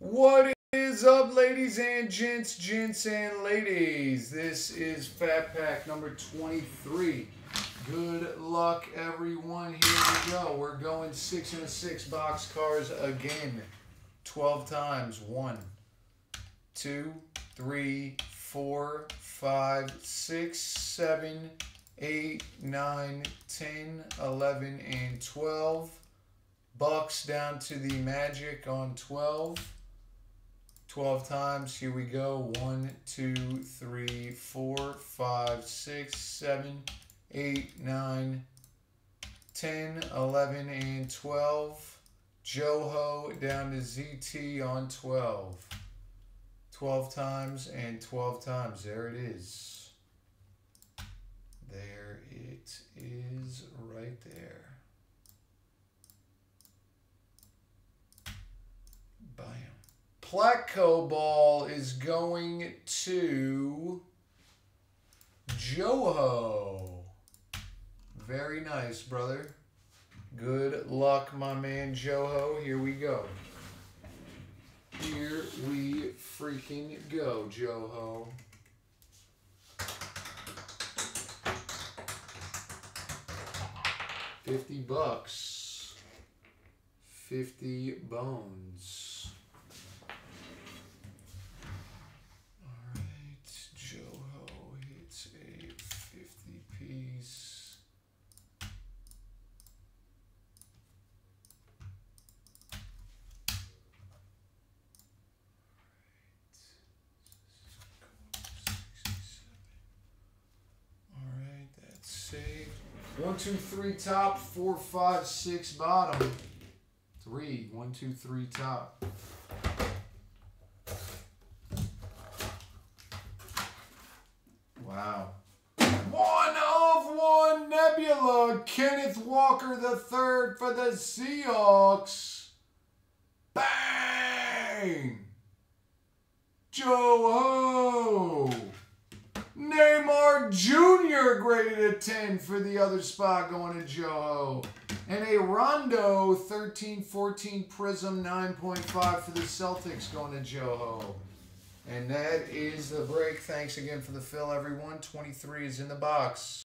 What is up, ladies and gents, gents and ladies? This is Fat Pack number 23. Good luck, everyone. Here we go. We're going six and a six box cars again. 12 times. One, two, three, four, five, six, seven, eight, nine, ten, eleven, and 12. Bucks down to the Magic on 12. 12 times. Here we go. 1, 2, 3, 4, 5, 6, 7, 8, 9, 10, 11, and 12. Joho down to ZT on 12. 12 times and 12 times. There it is. There it is Placo ball is going to Joho. Very nice, brother. Good luck, my man Joho. Here we go. Here we freaking go, Joho. Fifty bucks. Fifty bones. One, two, three top, four, five, six bottom. Three. One, two, three top. Wow. One of one Nebula. Kenneth Walker the third for the Seahawks. Bang! Joe Neymar Jr. graded a 10 for the other spot going to Joe And a Rondo 13-14 Prism 9.5 for the Celtics going to Joe And that is the break. Thanks again for the fill, everyone. 23 is in the box.